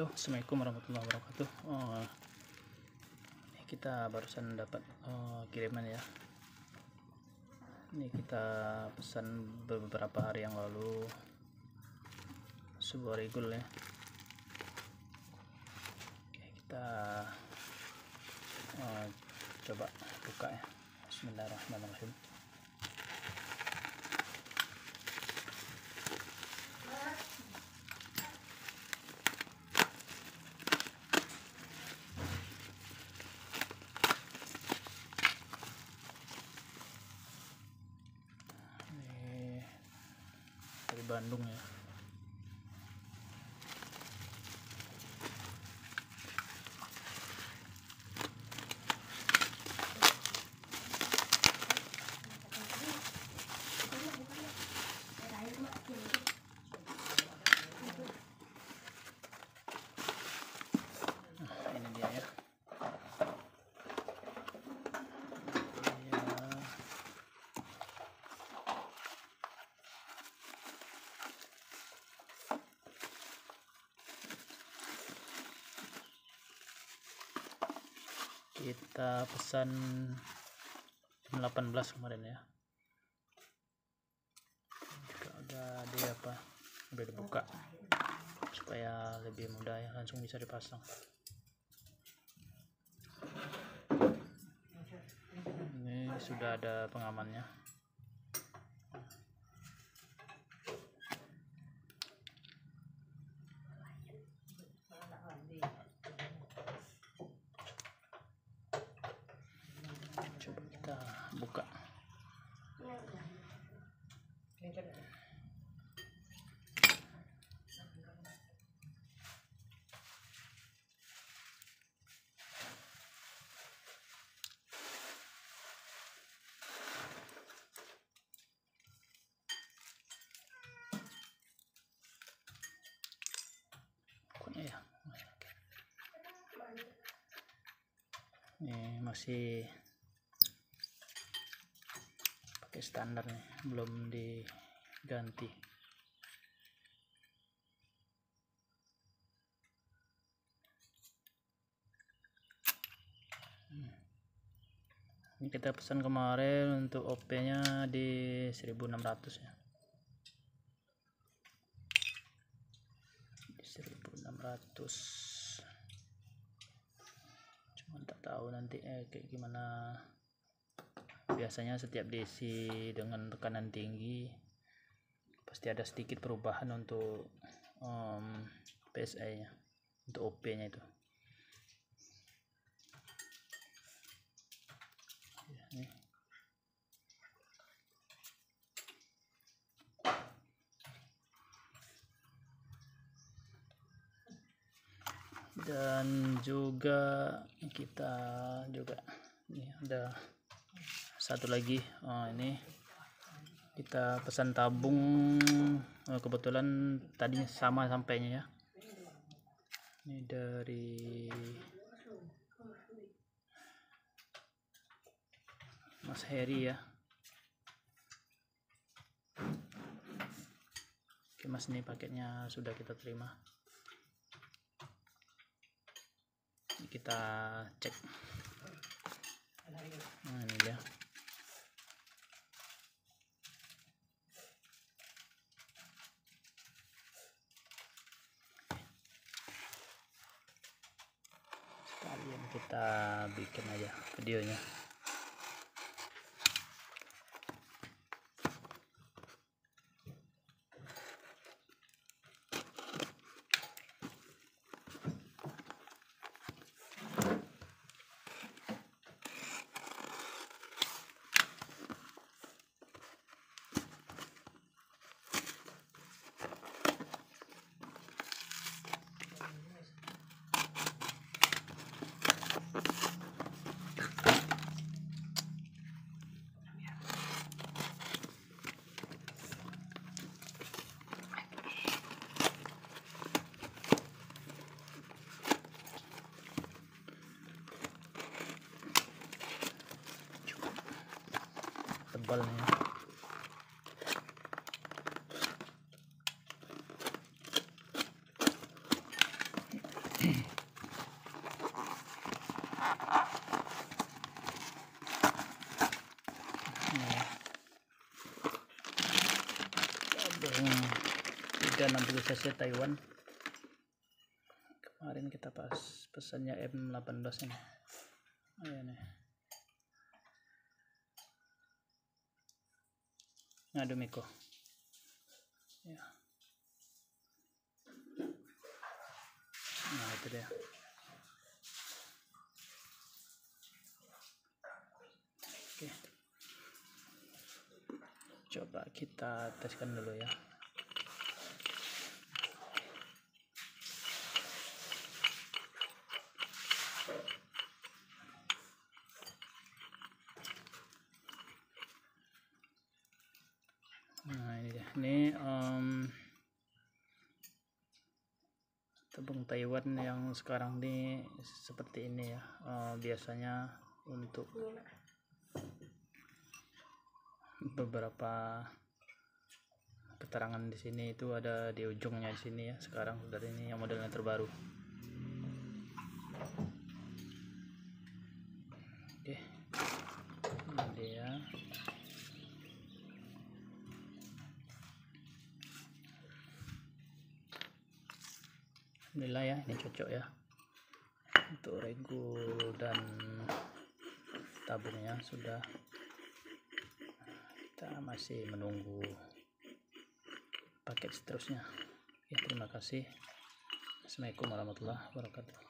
Halo, Assalamualaikum warahmatullahi wabarakatuh. Oh, kita barusan dapat oh, kiriman ya. Ini kita pesan beberapa hari yang lalu sebuah regul ya. Oke, kita oh, coba buka ya. Bismillahirrahmanirrahim. Bandung ya. Nah, ini dia ya. Iya. Kita pesan jam 18 kemarin ya. Ada di apa. Udah dibuka. Supaya lebih mudah ya langsung bisa dipasang. Ini sudah ada pengamannya coba kita buka pokoknya ya ini masih pakai standar nih belum diganti. Ini kita pesan kemarin untuk OP nya di 1600 ya. Di 1600 cuman tak tahu nanti eh, kayak gimana. Biasanya setiap DC dengan tekanan tinggi pasti ada sedikit perubahan untuk um, PSI nya untuk OP nya itu dan juga kita juga ini ada satu lagi. Oh, ini kita pesan tabung. Oh, kebetulan tadi sama sampainya ya. Ini dari Mas Heri ya. Oke Mas ini paketnya sudah kita terima Ini kita cek. Nah ini dia. Sekalian kita bikin aja videonya balnya cc Taiwan. Kemarin kita pas pesannya M18 ini. Oh, ya nih. Ini ngadu Miko ya. Nah itu dia. Oke. Coba kita teskan dulu ya nah ini um, tepung Taiwan yang sekarang ini seperti ini ya. Uh, biasanya untuk beberapa keterangan di sini itu ada di ujungnya di sini ya sekarang sudah ini yang modelnya terbaru Alhamdulillah ya ini cocok ya. Untuk regu dan tabungnya sudah. Kita masih menunggu paket seterusnya. Ya terima kasih. Assalamualaikum warahmatullahi wabarakatuh